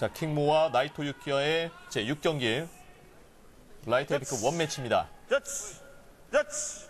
자, 킹모와 나이토 유키어의 제 6경기 라이트 헤비급 원매치입니다. That's that's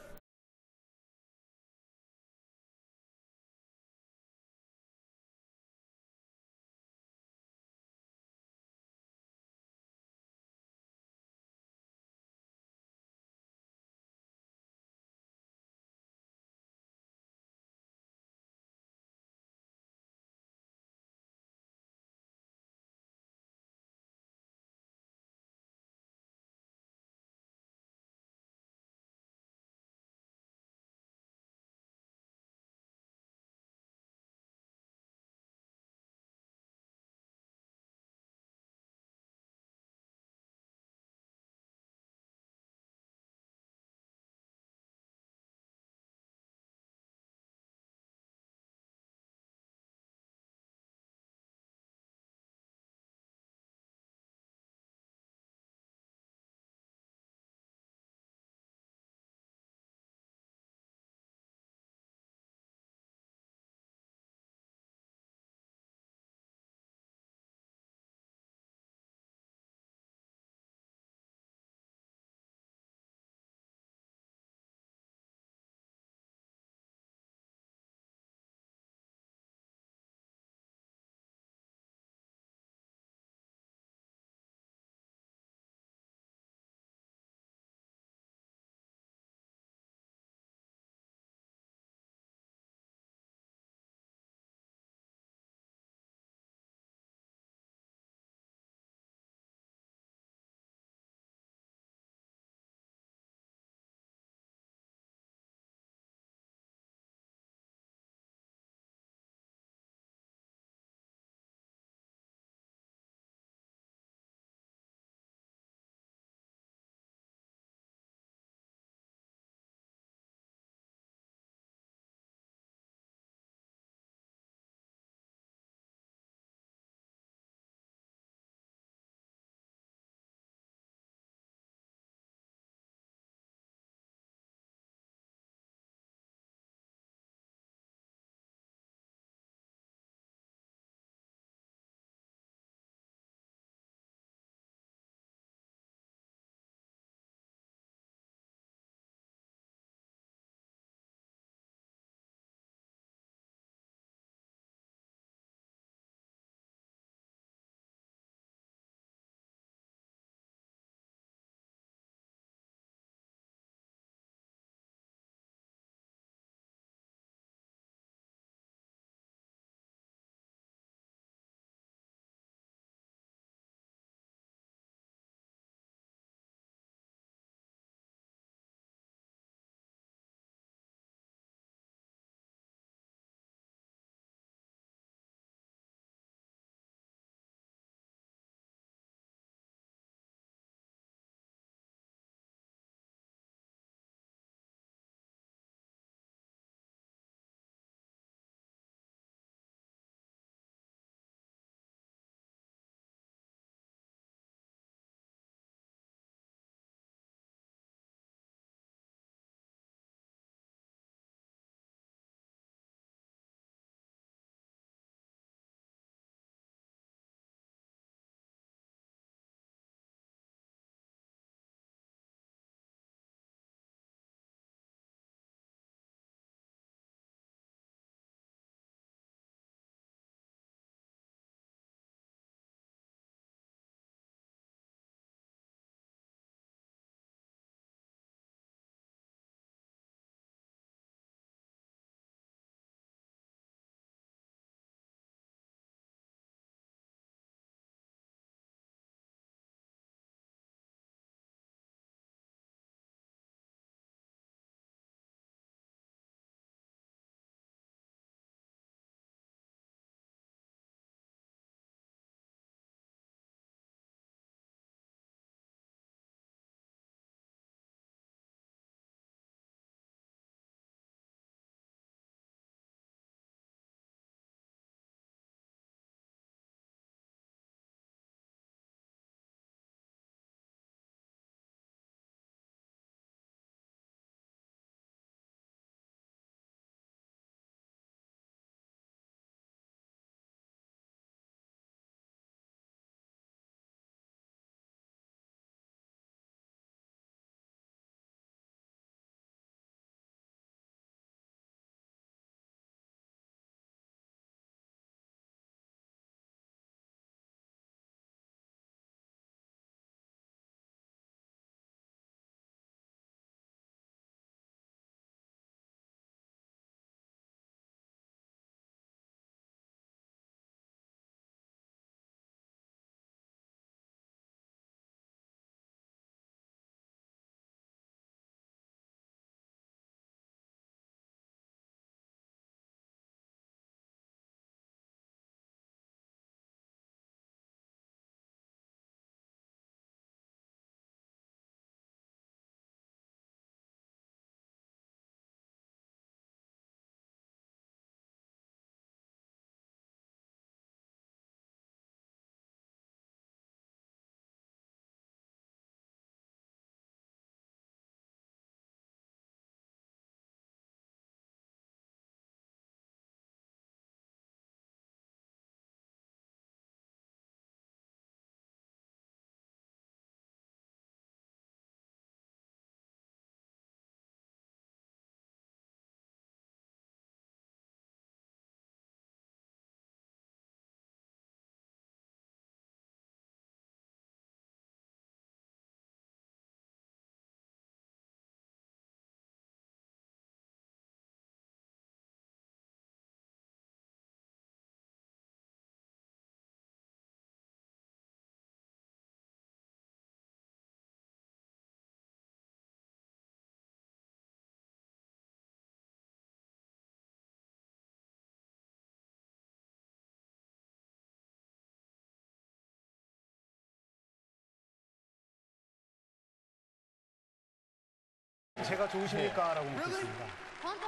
제가 좋으십니까? 라고 묻겠습니다. 本当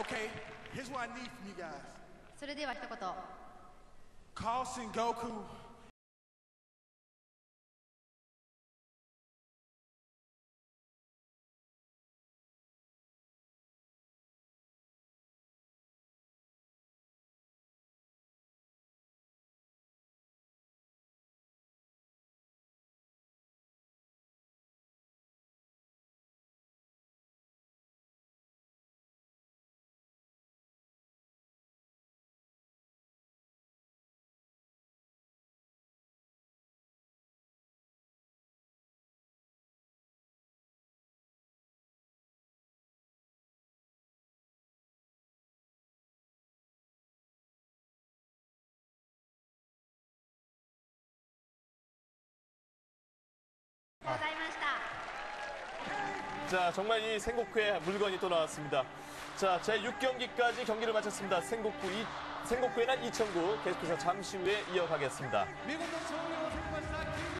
Okay, here's what I need from you guys. それでは一言 Call Sengoku 자, 정말 이 생곡회 물건이 또 나왔습니다. 자, 제 6경기까지 경기를 마쳤습니다. 생곡구 이, 날2009 계속해서 잠시 후에 이어가겠습니다. 미국